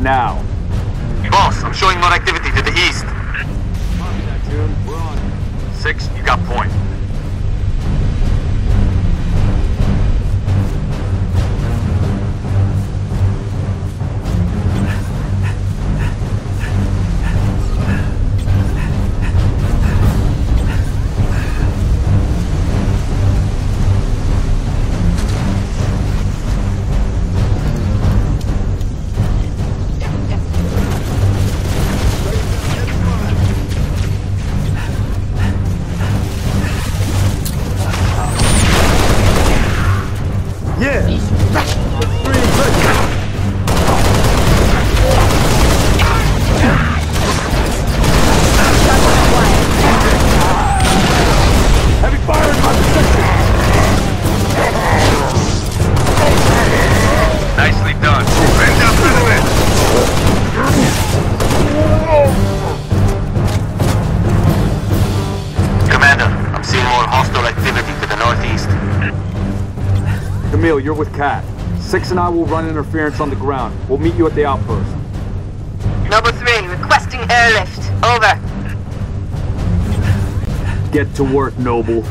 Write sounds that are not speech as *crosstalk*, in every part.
now. Boss, I'm showing more activity to the east. Copy that, Jun. We're on. Six, you got point. And I will run interference on the ground. We'll meet you at the outpost. Number three, requesting airlift. Over. Get to work, Noble.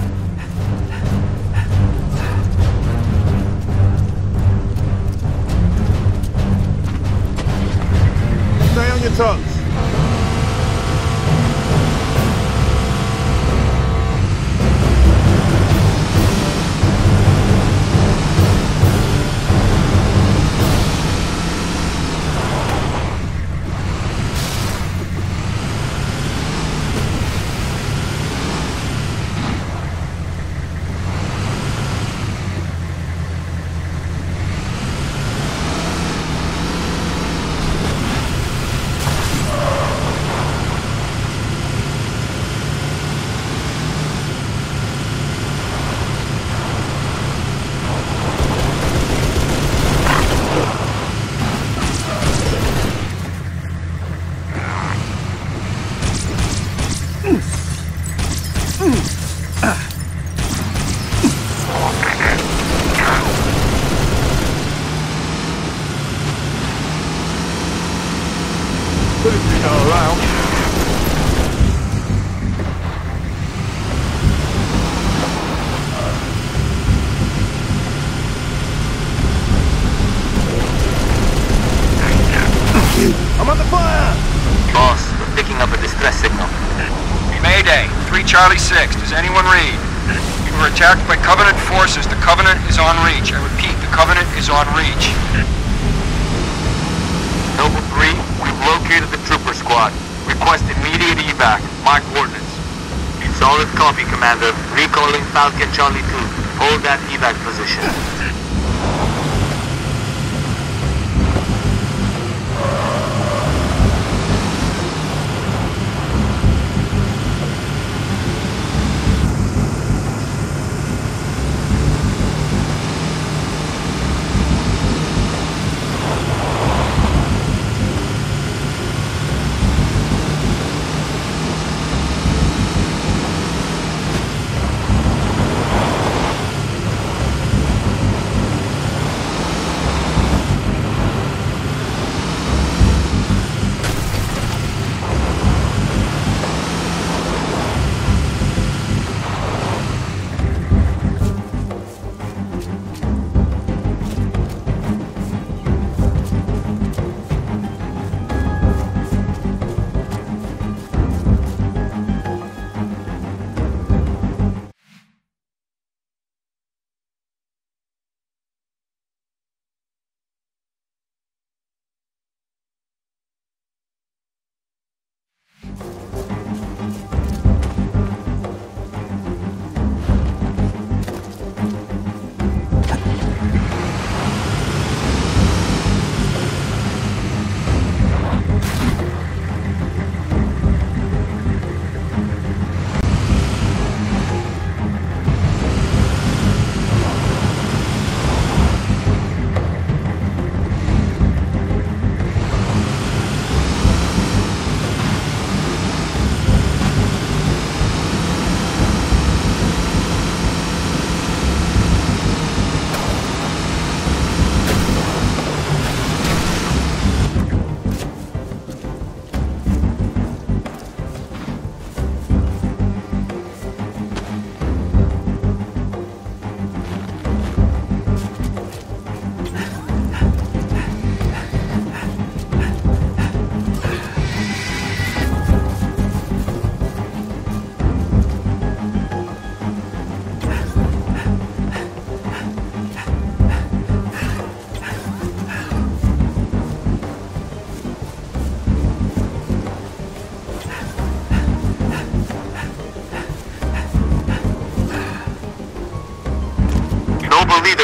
Charlie 6. Does anyone read? We were attacked by Covenant forces. The Covenant is on reach. I repeat, the Covenant is on reach. Noble 3, we've located the trooper squad. Request immediate evac. My coordinates. Solid copy, Commander. Recalling Falcon Charlie 2. Hold that evac position.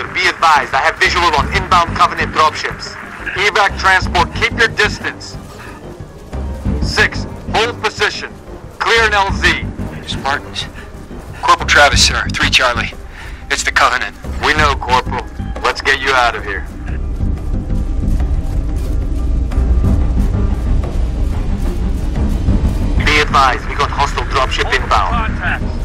Advised, I have visual on inbound Covenant dropships. Evac transport, keep your distance. Six, hold position. Clear an LZ. Spartans. Corporal Travis, sir. 3 Charlie. It's the Covenant. We know, Corporal. Let's get you out of here. Be advised, we got hostile dropship inbound. Taking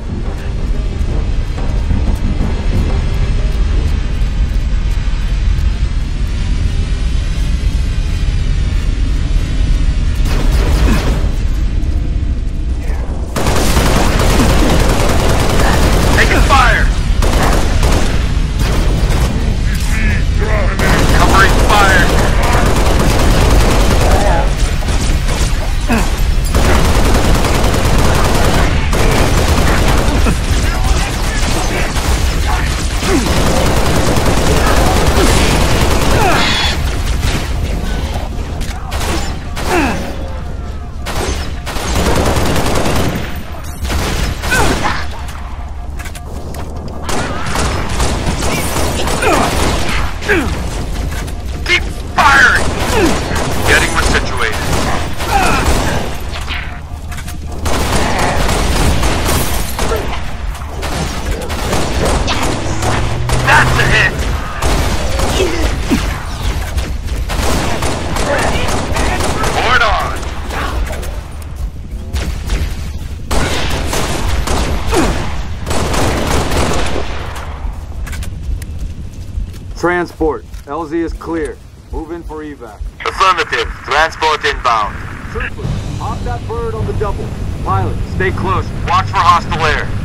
stay close. Watch for hostile air.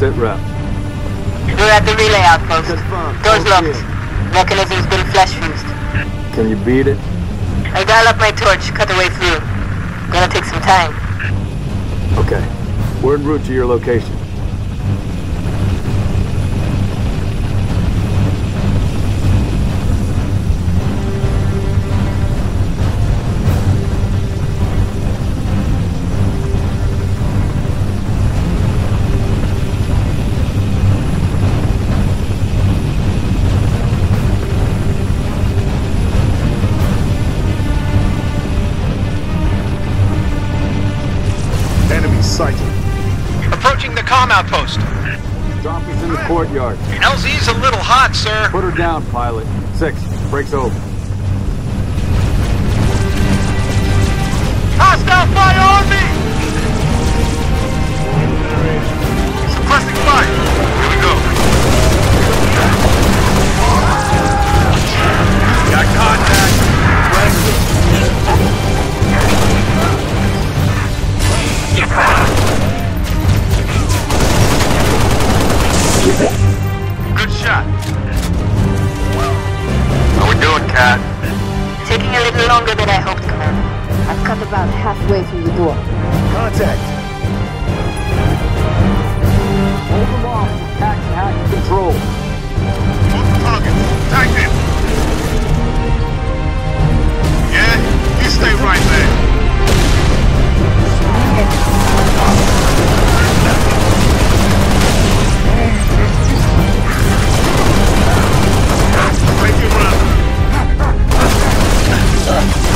2, sit rep. We're at the relay outpost. Confirmed. Doors Okay. locked. Mechanism's been flash fused. Can you beat it? I dial up my torch, cut the way through. Gonna take some time. Okay. We're en route to your location. Sir. Put her down, pilot. Six, breaks over. How Kat? Taking a little longer than I hoped, Commander. I've cut about halfway through the door. Contact. Hold them off. Kat can hack control. Target. Tagged him. Yeah? You stay right there. Make it run. Control.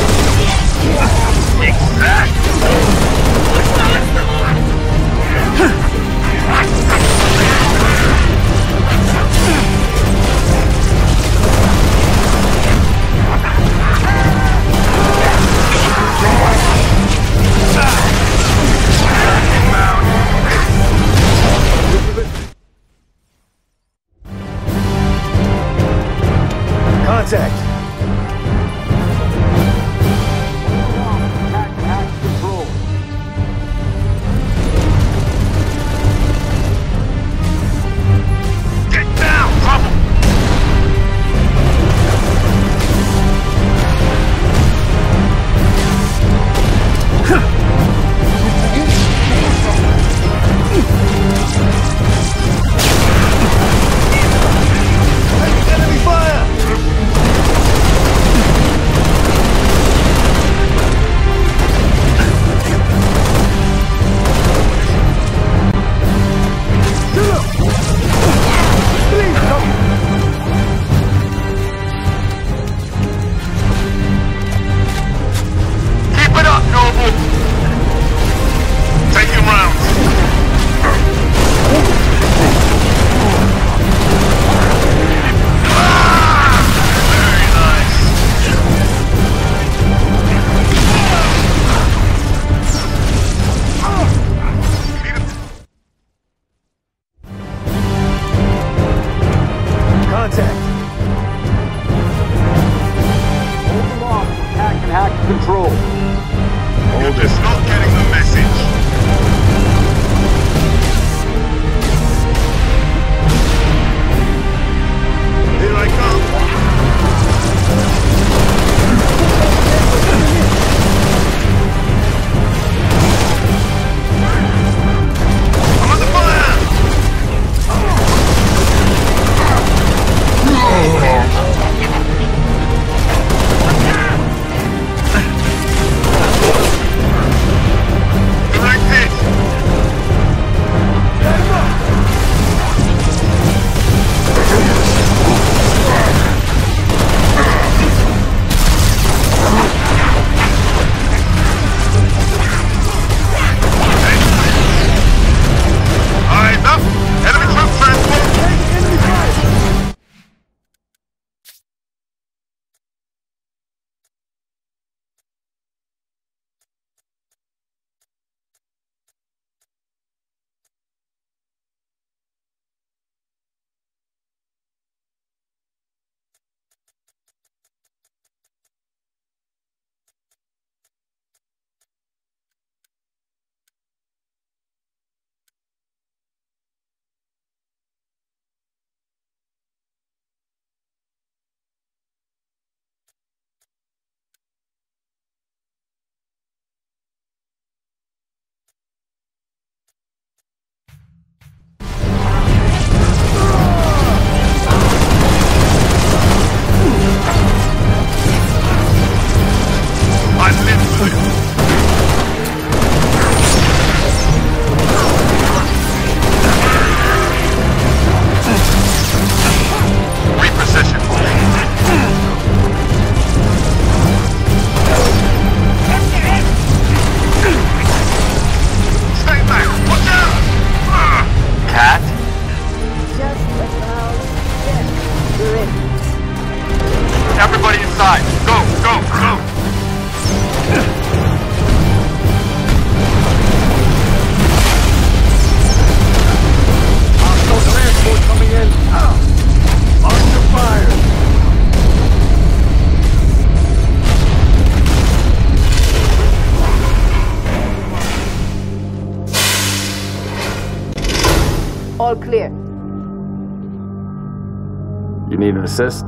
Assist?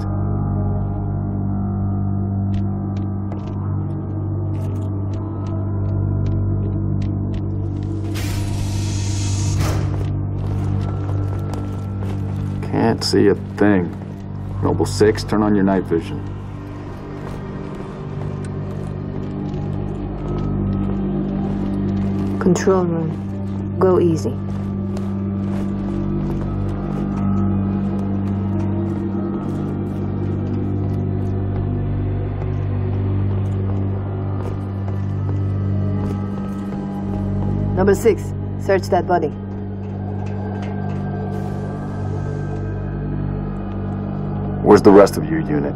Can't see a thing. Noble 6, turn on your night vision. Control room. Go easy. Number six, search that body. Where's the rest of your unit?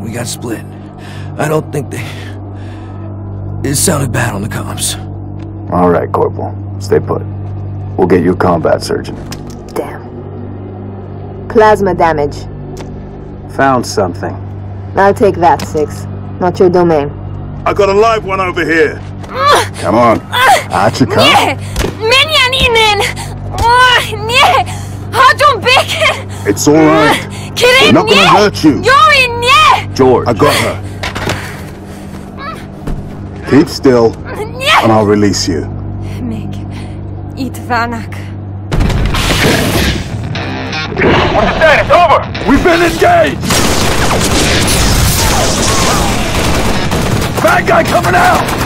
We got split. I don't think they. It sounded bad on the comms. All right, Corporal. Stay put. We'll get you a combat surgeon. Damn. Plasma damage. Found something. I'll take that, Six. Not your domain. I got a live one over here. Come on. Ah, out you come. Nie! Menianinen! O, oh, nie! Chodzą byki! It's all right. Ah, Kiry, We're not gonna hurt you. Joey, nie! George, I got her. keep still, and I'll release you. Mig. Itvanak. What's that? It's over. We've been engaged! Bad guy coming out!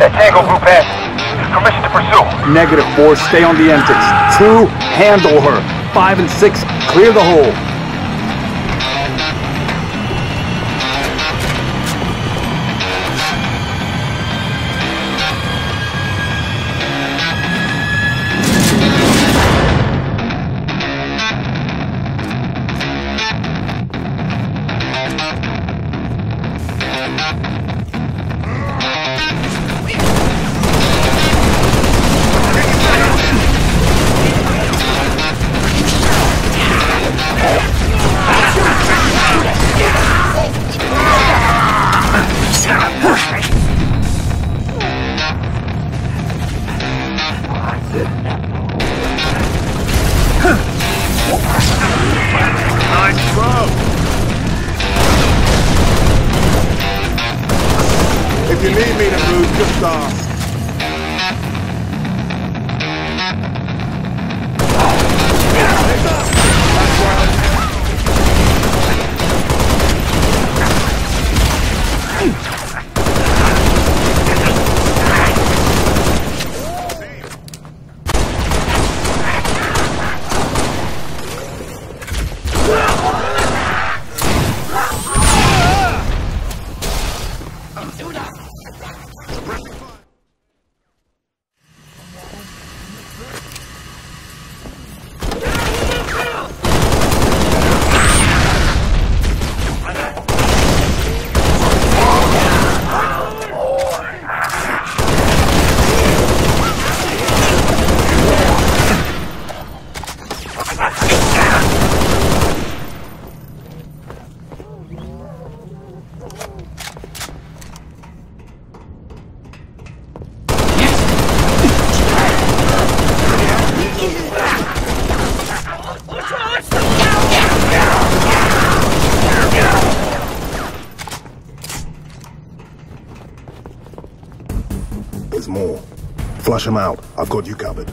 That Tango group has permission to pursue. Negative four, stay on the entrance. Two, handle her. Five and six, clear the hole. Ha! Flush them out. I've got you covered.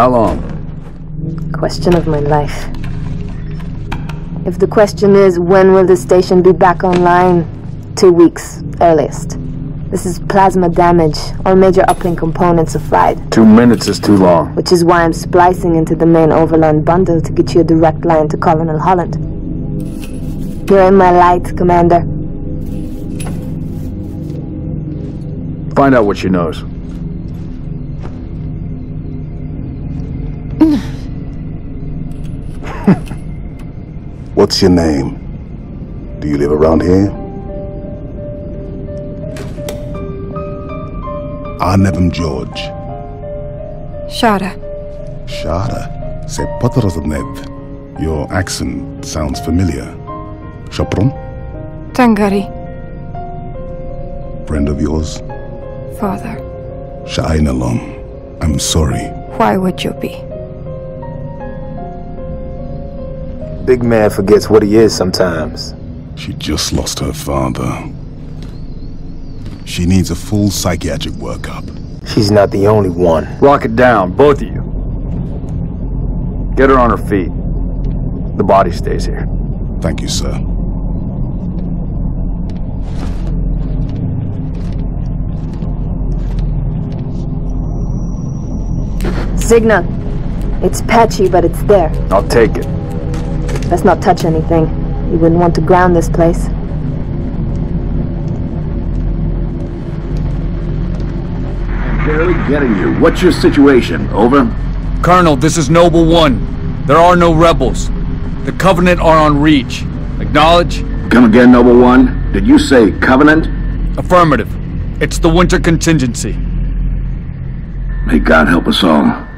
How long? Question of my life. If the question is when will the station be back online, two weeks earliest. This is plasma damage. All major uplink components are fried, Two minutes is too long. which is why I'm splicing into the main Overland bundle to get you a direct line to Colonel Holland. You're in my light, Commander. Find out what she knows. What's your name? Do you live around here? Arnevim George. Shara. Shada. Se Nev. Your accent sounds familiar. Chopron? Tangari. Friend of yours? Father. Shainalom. I'm sorry. Why would you be? Big man forgets what he is sometimes. She just lost her father. She needs a full psychiatric workup. She's not the only one. Lock it down, both of you. Get her on her feet. The body stays here. Thank you, sir. Signal. It's patchy, but it's there. I'll take it. Let's not touch anything. You wouldn't want to ground this place. I'm barely getting you. What's your situation? Over? Colonel, this is Noble One. There are no rebels. The Covenant are on Reach. Acknowledge? Come again, Noble One. Did you say Covenant? Affirmative. It's the winter contingency. May God help us all.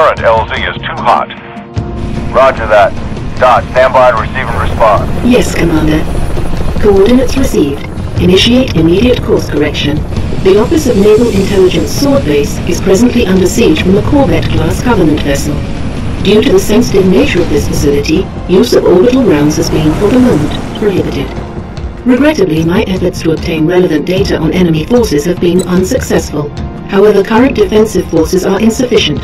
Current LZ is too hot. Roger that. Dot, stand by to receive and respond. Yes, Commander. Coordinates received. Initiate immediate course correction. The Office of Naval Intelligence Sword Base is presently under siege from a Corvette-class Covenant vessel. Due to the sensitive nature of this facility, use of orbital rounds has been, for the moment, prohibited. Regrettably, my efforts to obtain relevant data on enemy forces have been unsuccessful. However, current defensive forces are insufficient.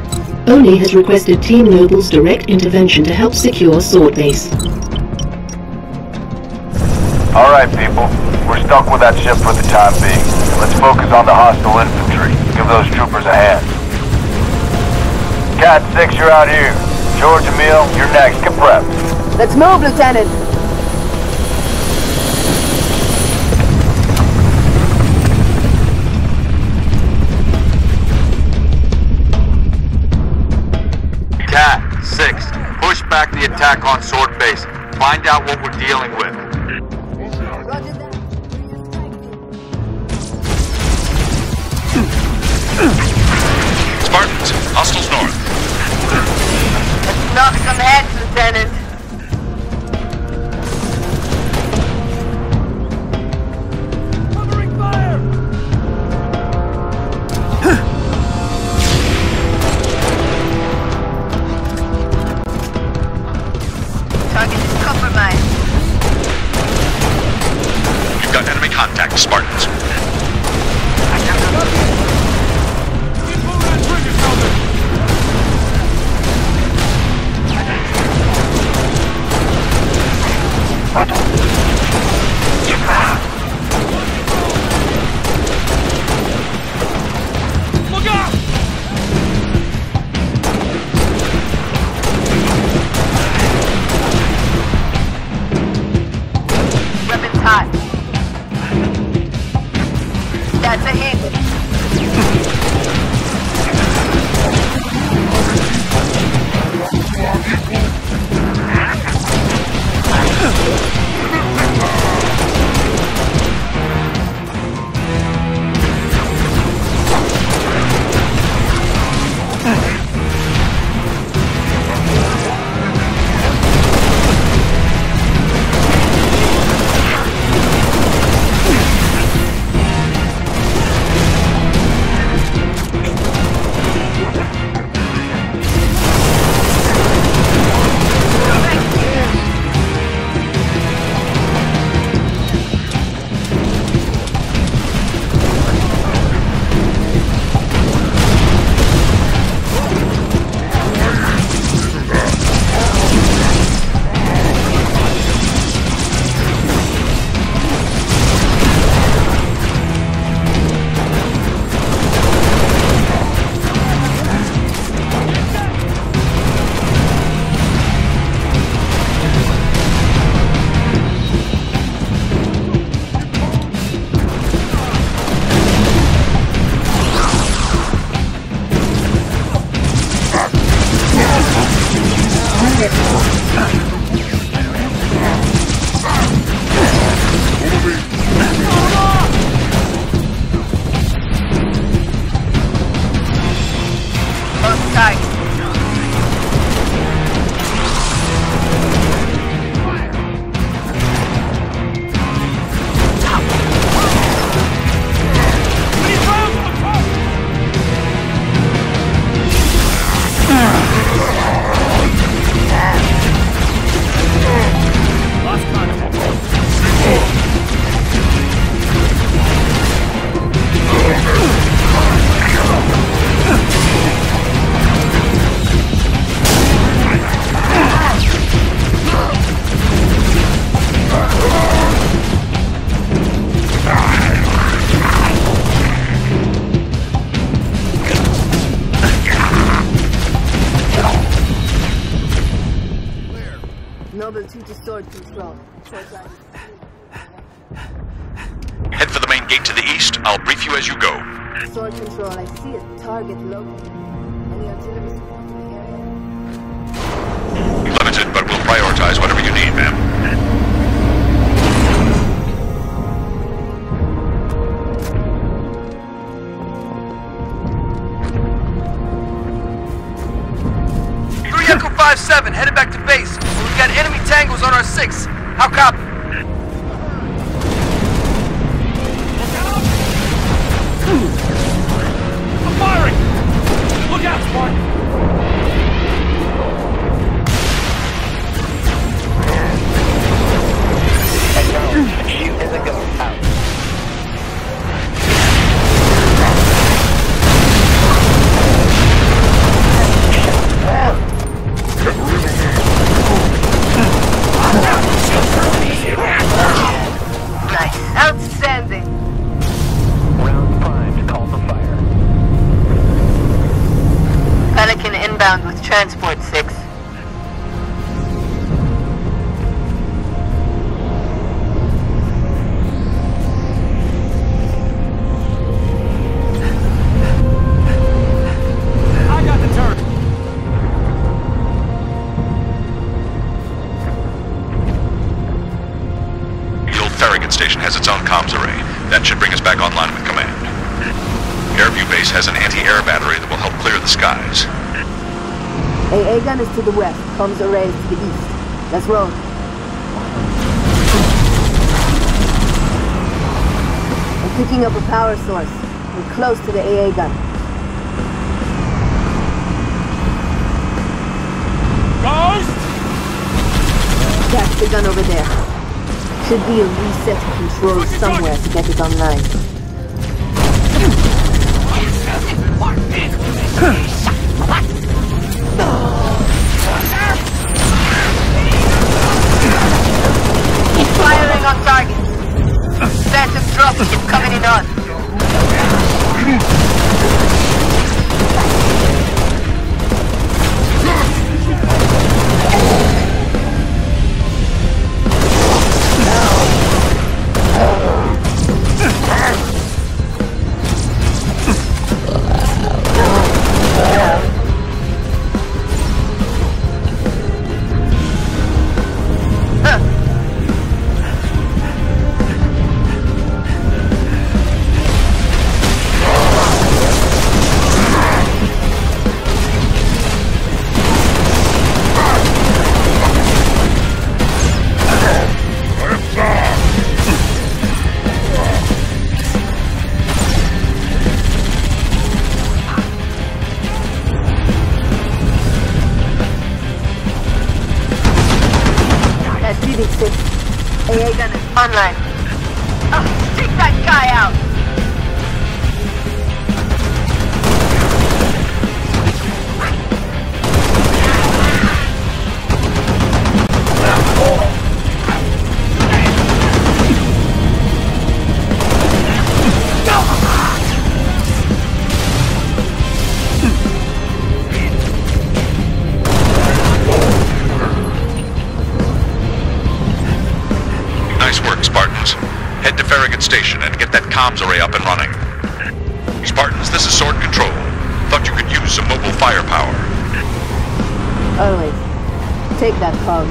ONI has requested Team Noble's direct intervention to help secure Sword Base. Alright, people. We're stuck with that ship for the time being. Let's focus on the hostile infantry. Give those troopers a hand. Kat 6, you're out here. George Emile, you're next. Get prepped. Let's move, Lieutenant! Attack on Sword Base. Find out what we're dealing with. Spartans, hostiles north. Let's knock some heads, Lieutenant. AA gun is to the west. comms array to the east. Let's roll. I'm picking up a power source. We're close to the AA gun. Ghost! That's the gun over there. Should be a reset control somewhere to get it online. Phantom keep coming in on. Online. Comms array up and running. Spartans, this is Sword Control. Thought you could use some mobile firepower. Always. Take that call,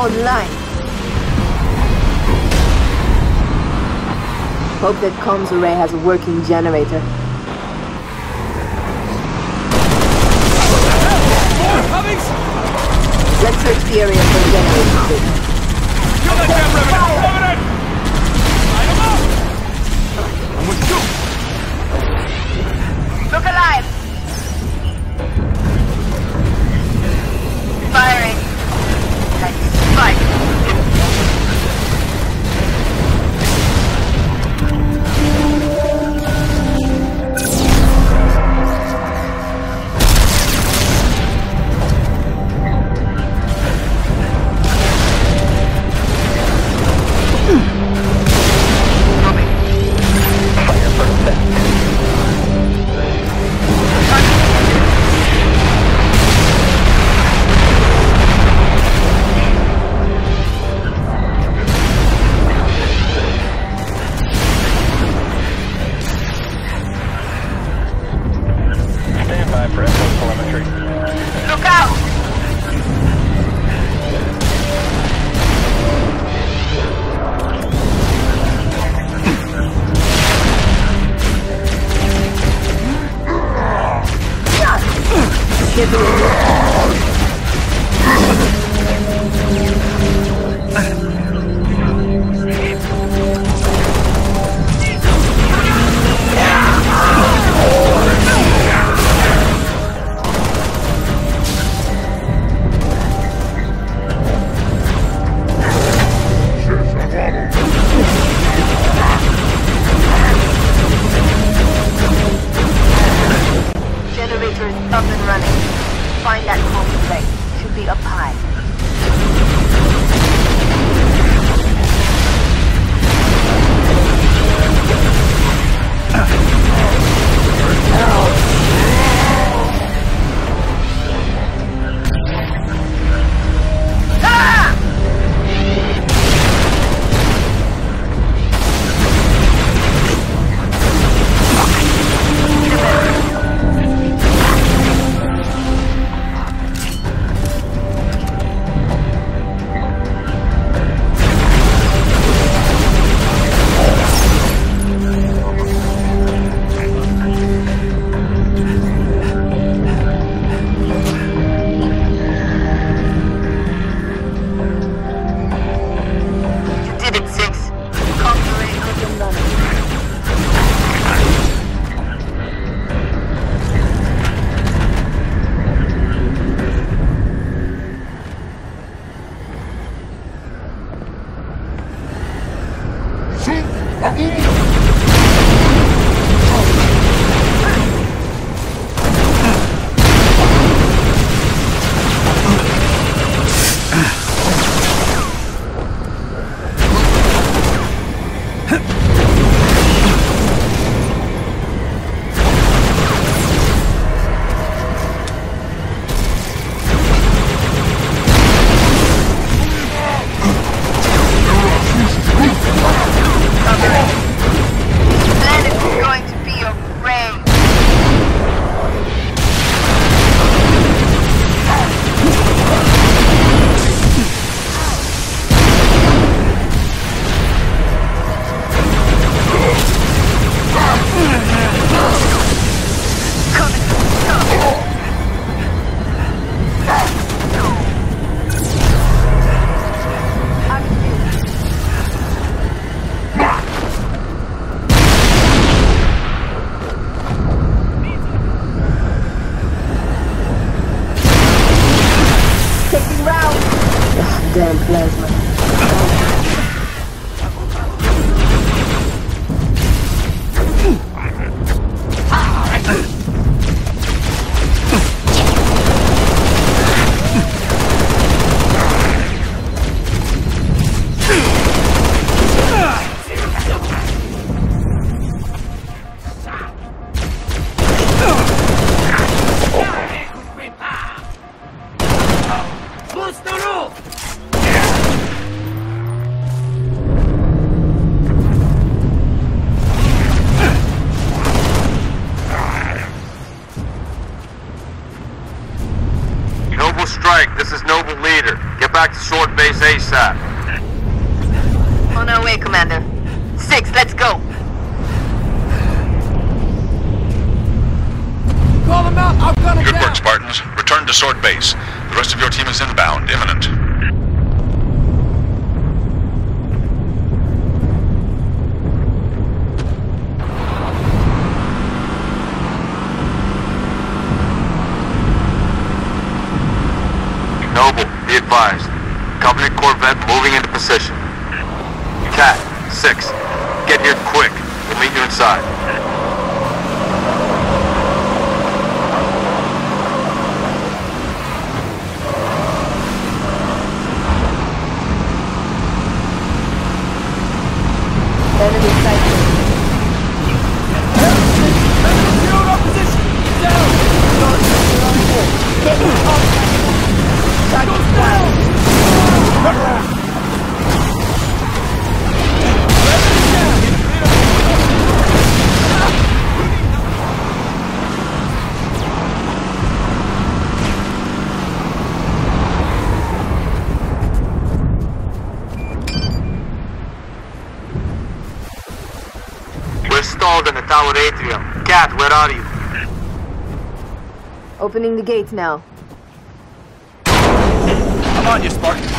online. Hope that comms array has a working generator. Let's search the area for the generator. Kill that damn revenant! Revenant! Look alive! Firing. Nice. Fire. Enemy sighted. Down! Down! Down! Down! Down! open the tower atrium. Kat, where are you? Opening the gates now. Come on, you Spartan.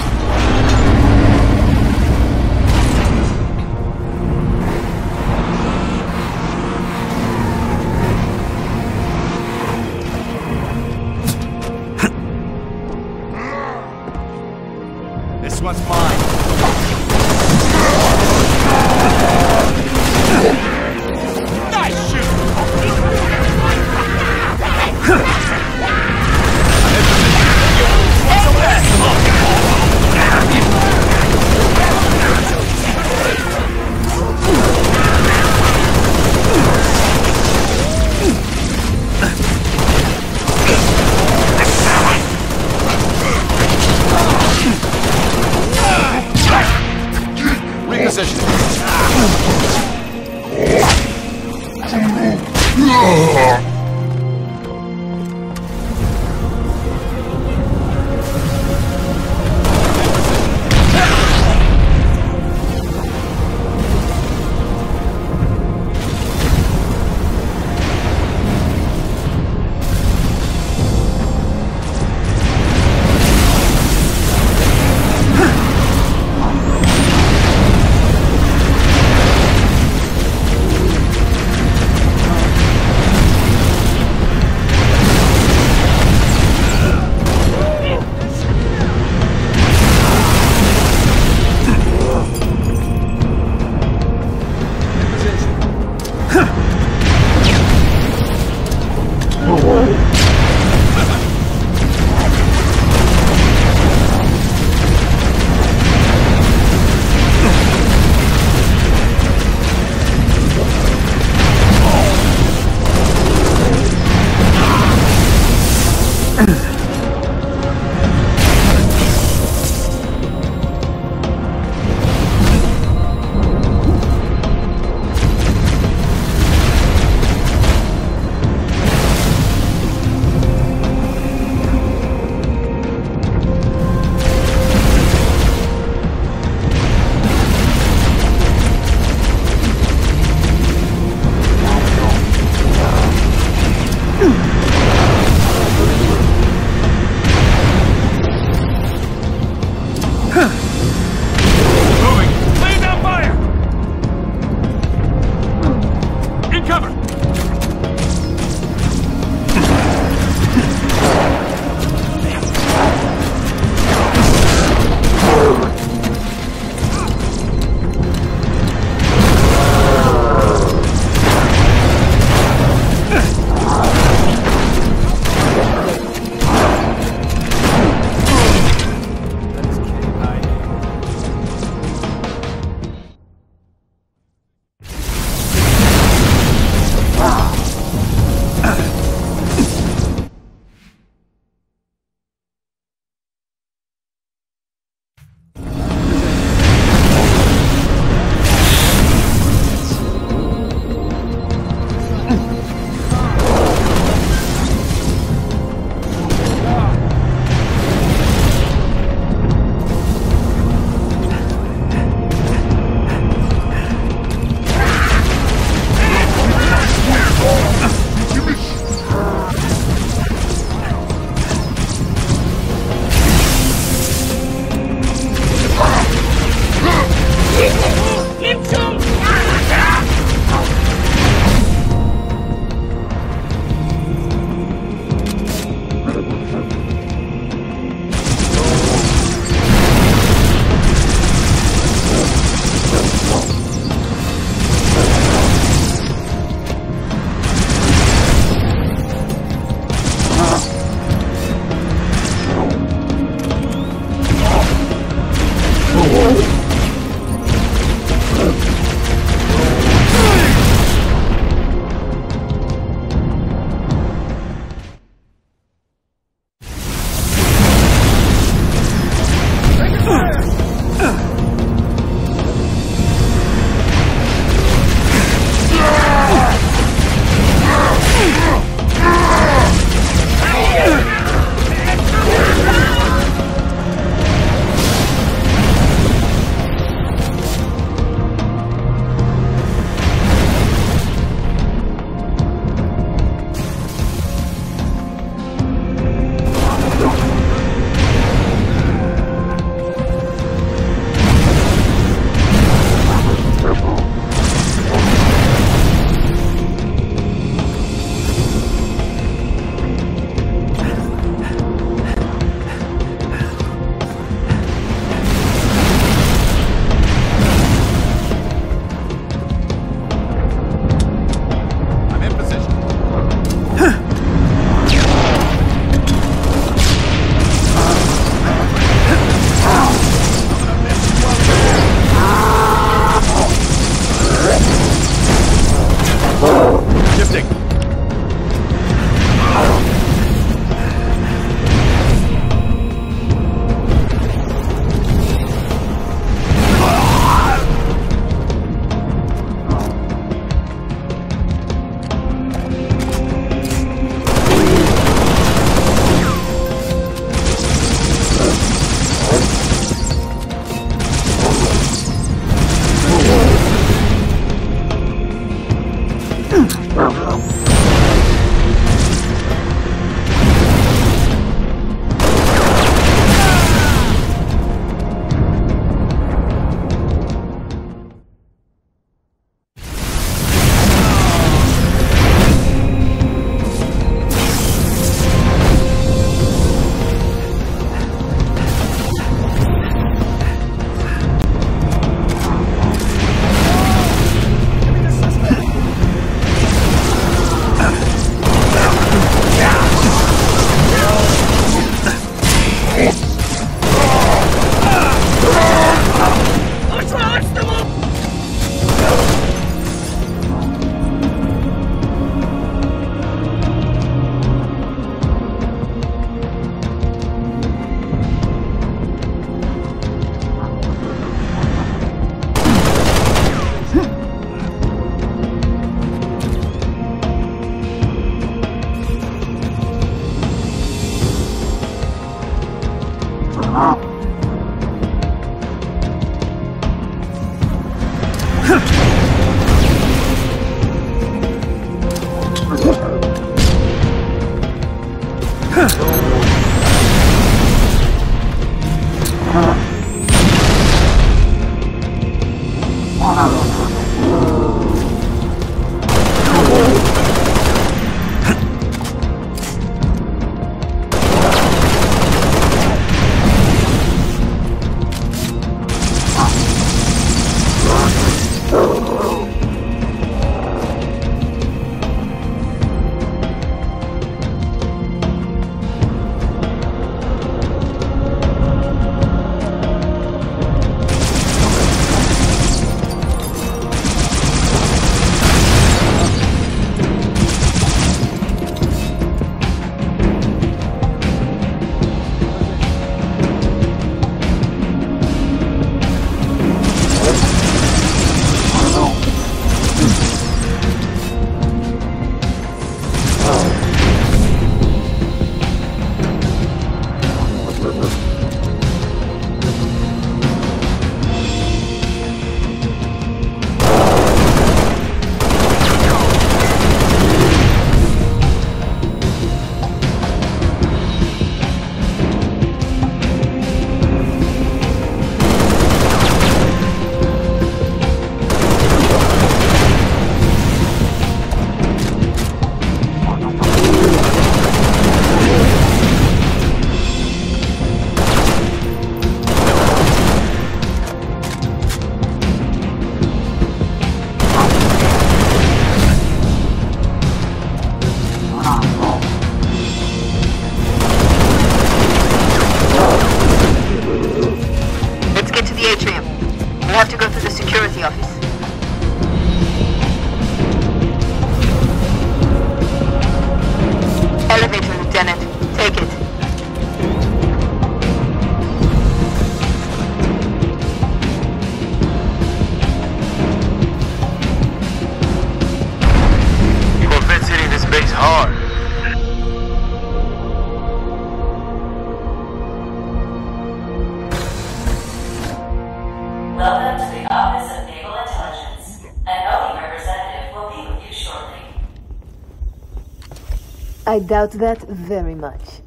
Doubt that very much.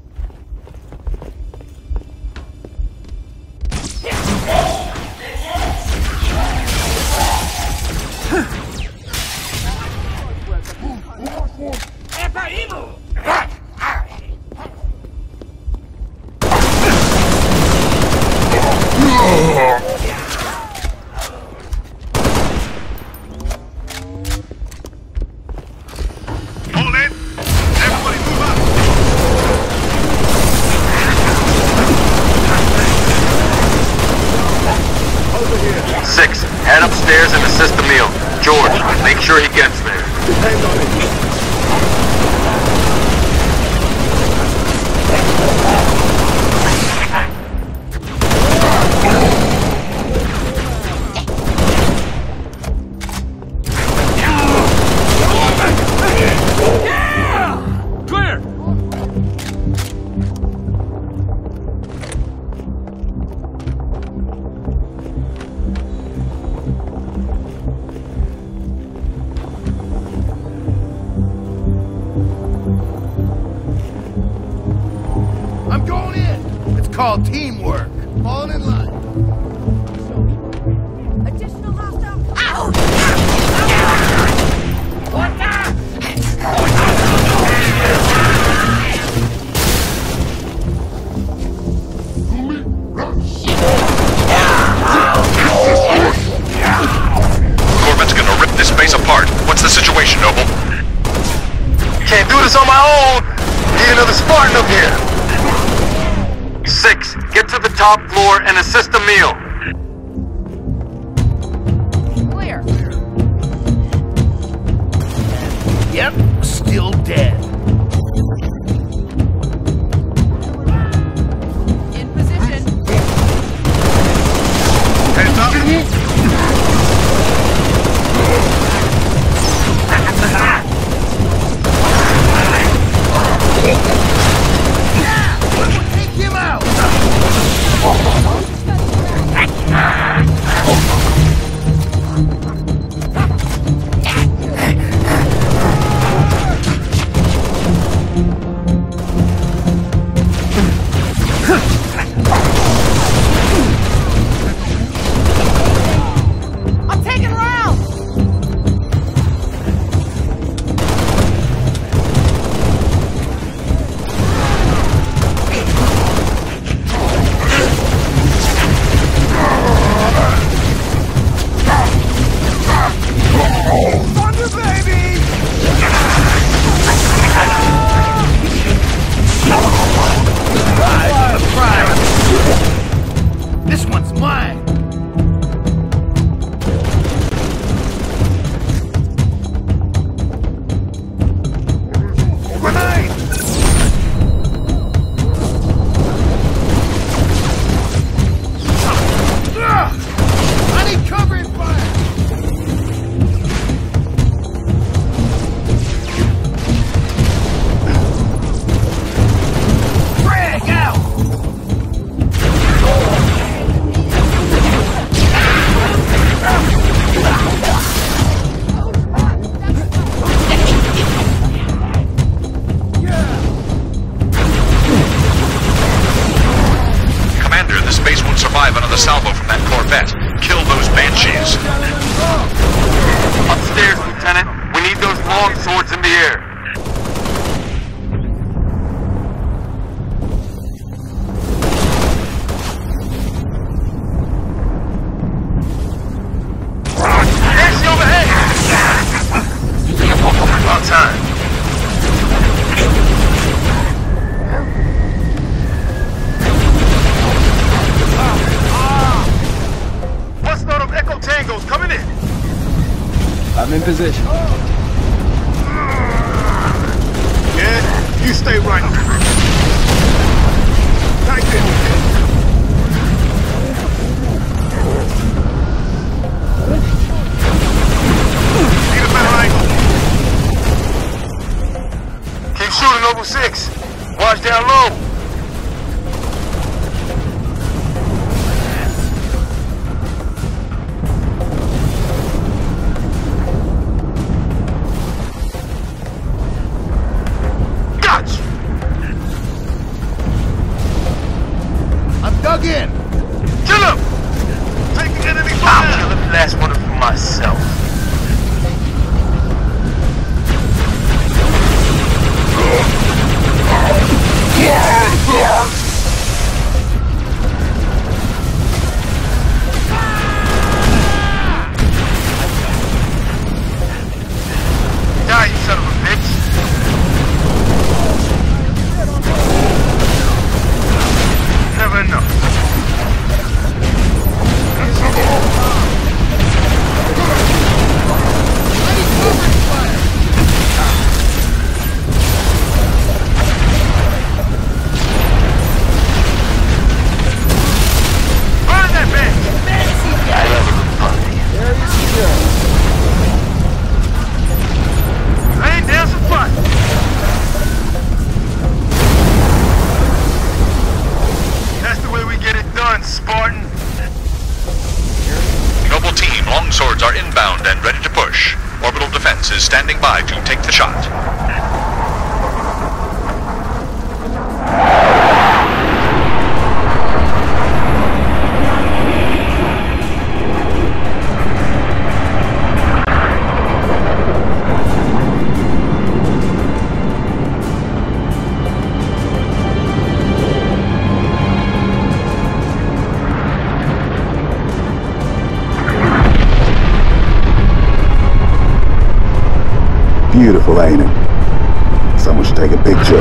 Beautiful, ain't it? Someone should take a picture.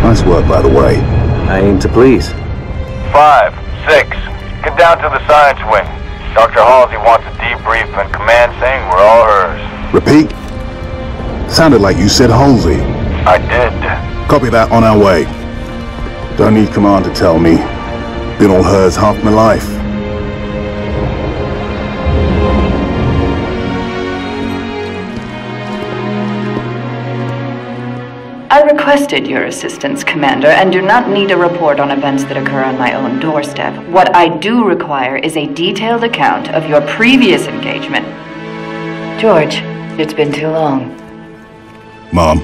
Nice work, by the way. I aim to please. Five, six, get down to the science wing. Dr. Halsey wants a debrief and command saying we're all hers. Repeat? Sounded like you said Halsey. I did. Copy that on our way. Don't need command to tell me. Been all hers half my life. Requested your assistance, Commander, and do not need a report on events that occur on my own doorstep. What I do require is a detailed account of your previous engagement. Jorge, it's been too long. Mom,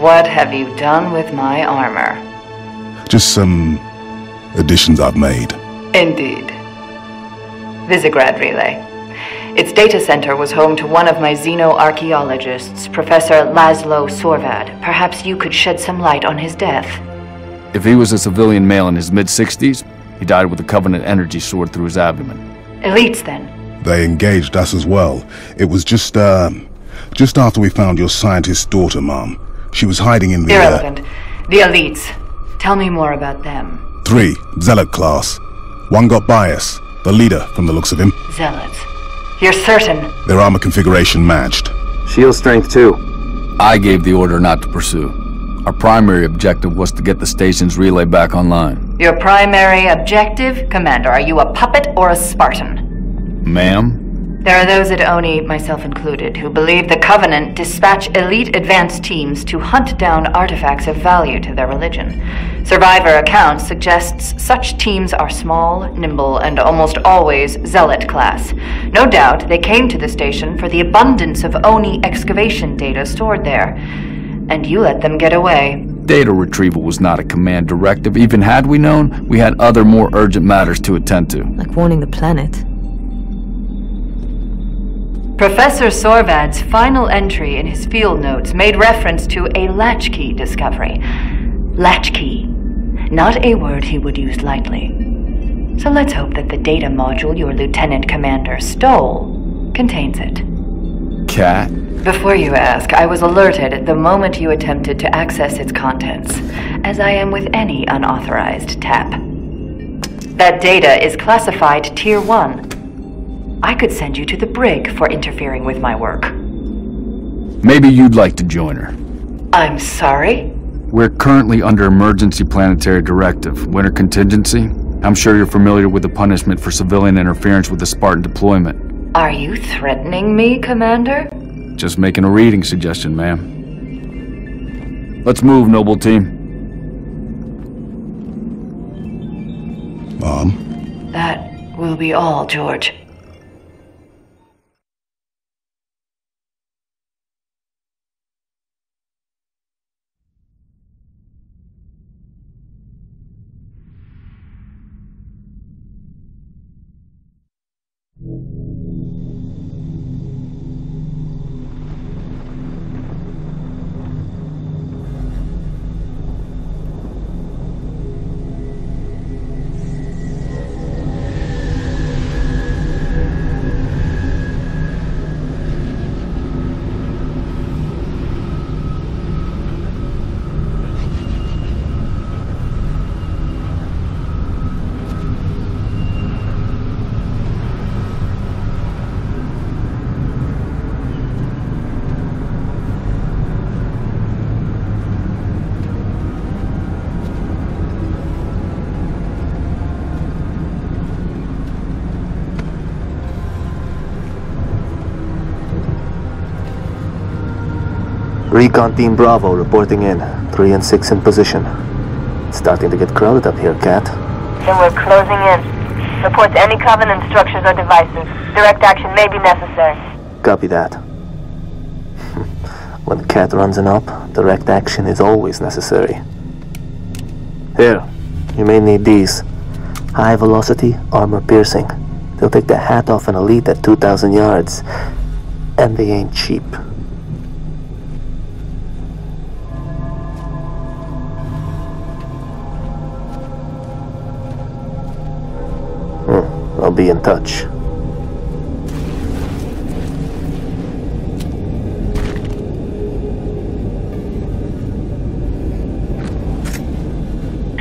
What have you done with my armor? just some additions I've made. Indeed. Visegrad Relay. Its data center was home to one of my xenoarchaeologists, Professor Laszlo Sorvad. Perhaps you could shed some light on his death. If he was a civilian male in his mid 60s, he died with a Covenant energy sword through his abdomen. Elites, then. They engaged us as well. It was just, uh, just after we found your scientist's daughter, Mom. She was hiding in the, uh, Irrelevant. The elites. Tell me more about them. three, Zealot class. One got by us. The leader, from the looks of him. Zealots. You're certain? Their armor configuration matched. Shield strength too. I gave the order not to pursue. Our primary objective was to get the station's relay back online. Your primary objective, Commander. Are you a puppet or a Spartan? Ma'am? There are those at ONI, myself included, who believe the Covenant dispatch elite advance teams to hunt down artifacts of value to their religion. Survivor accounts suggests such teams are small, nimble, and almost always zealot class. No doubt they came to the station for the abundance of ONI excavation data stored there. And you let them get away. Data retrieval was not a command directive. Even had we known, we had other more urgent matters to attend to. Like warning the planet. Professor Sorvad's final entry in his field notes made reference to a latchkey discovery. Latchkey. Not a word he would use lightly. So let's hope that the data module your lieutenant commander stole contains it. Kat? Before you ask, I was alerted the moment you attempted to access its contents, as I am with any unauthorized tap. That data is classified Tier 1. I could send you to the brig for interfering with my work. Maybe you'd like to join her. I'm sorry? We're currently under emergency planetary directive, winter contingency. I'm sure you're familiar with the punishment for civilian interference with the Spartan deployment. Are you threatening me, Commander? Just making a reading suggestion, ma'am. Let's move, noble team. Mom? That will be all, Jorge. Recon Team Bravo reporting in. 3 and 6 in position. It's starting to get crowded up here, Kat. Then we're closing in. Report any Covenant structures or devices. Direct action may be necessary. Copy that. *laughs* when Kat runs an op, direct action is always necessary. Here, you may need these. High velocity, armor piercing. They'll take the hat off an elite at 2,000 yards. And they ain't cheap. Be in touch.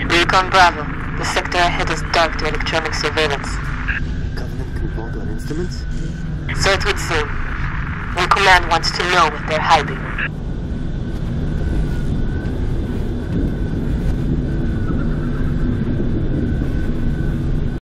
Recon Bravo. The sector ahead is dark to electronic surveillance. Covenant controlled on instruments? So it would seem. Your command wants to know what they're hiding.